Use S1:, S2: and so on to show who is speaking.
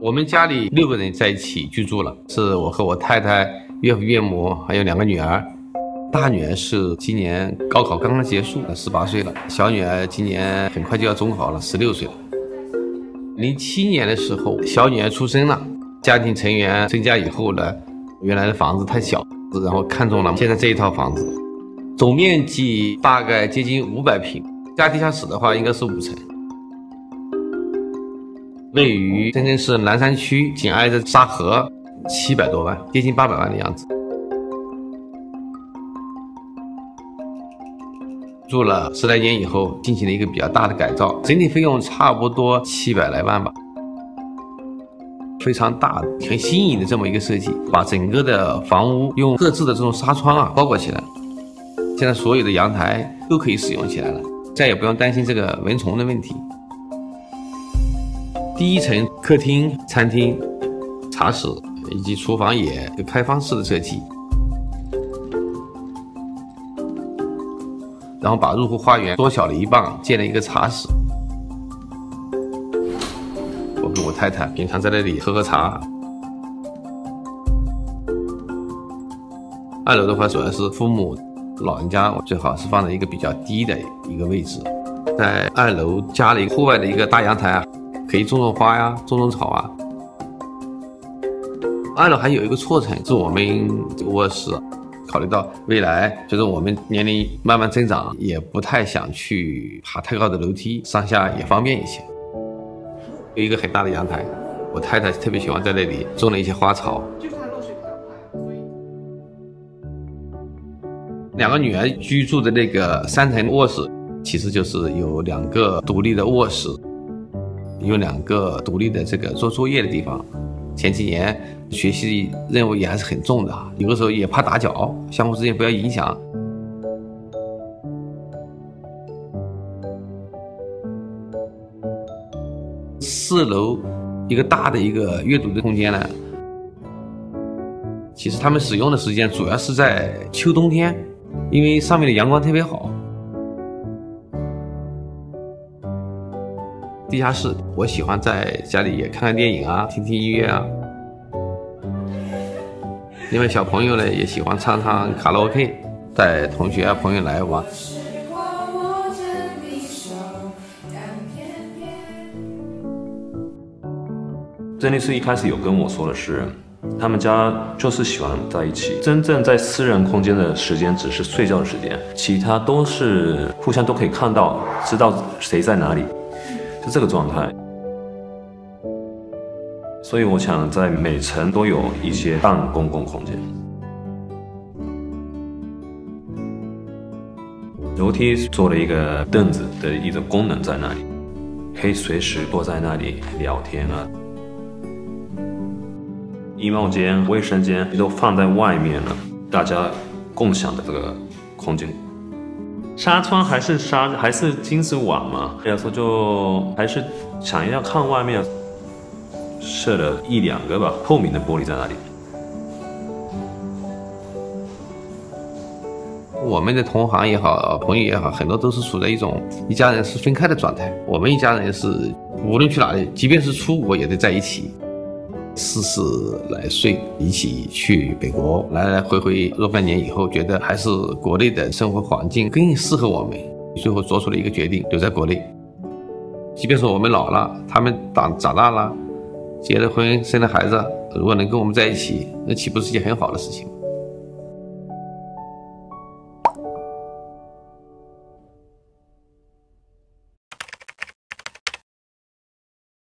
S1: 我们家里六个人在一起居住了，是我和我太太、岳父岳母，还有两个女儿。大女儿是今年高考刚刚结束，十八岁了；小女儿今年很快就要中考了，十六岁了。零七年的时候，小女儿出生了，家庭成员增加以后呢，原来的房子太小，然后看中了现在这一套房子，总面积大概接近五百平，加地下室的话应该是五层。位于深圳市南山区，紧挨着沙河，七百多万，接近八百万的样子。住了十来年以后，进行了一个比较大的改造，整体费用差不多七百来万吧。非常大、很新颖的这么一个设计，把整个的房屋用特制的这种纱窗啊包裹起来。现在所有的阳台都可以使用起来了，再也不用担心这个蚊虫的问题。第一层客厅、餐厅、茶室以及厨房也有开放式的设计，然后把入户花园缩小了一半，建了一个茶室。我跟我太太平常在那里喝喝茶。二楼的话主要是父母、老人家，最好是放在一个比较低的一个位置，在二楼加了一个户外的一个大阳台啊。可以种种花呀，种种草啊。二楼还有一个错层是我们这个卧室，考虑到未来，就是我们年龄慢慢增长，也不太想去爬太高的楼梯，上下也方便一些。有一个很大的阳台，我太太特别喜欢在那里种了一些花草。两个女儿居住的那个三层卧室，其实就是有两个独立的卧室。有两个独立的这个做作业的地方，前几年学习任务也还是很重的，有的时候也怕打搅，相互之间不要影响。四楼一个大的一个阅读的空间呢，其实他们使用的时间主要是在秋冬天，因为上面的阳光特别好。地下室，我喜欢在家里也看看电影啊，听听音乐啊。另外，小朋友呢也喜欢唱唱卡拉 OK，带同学啊朋友来玩。
S2: 郑律师一开始有跟我说的是，他们家就是喜欢在一起，真正在私人空间的时间只是睡觉的时间，其他都是互相都可以看到，知道谁在哪里。是这个状态，所以我想在每层都有一些半公共空间。楼梯做了一个凳子的一种功能在那里，可以随时坐在那里聊天啊。衣帽间、卫生间都放在外面了，大家共享的这个空间。纱窗还是纱还是金丝网嘛？要说就还是想要看外面，设了一两个吧，透明的玻璃在那里。
S1: 我们的同行也好，朋友也好，很多都是处在一种一家人是分开的状态。我们一家人是无论去哪里，即便是出国也得在一起。四十来岁一起去北国，来来回回若干年以后，觉得还是国内的生活环境更适合我们，最后做出了一个决定，留在国内。即便说我们老了，他们长长大了，结了婚，生了孩子，如果能跟我们在一起，那岂不是一件很好的事情？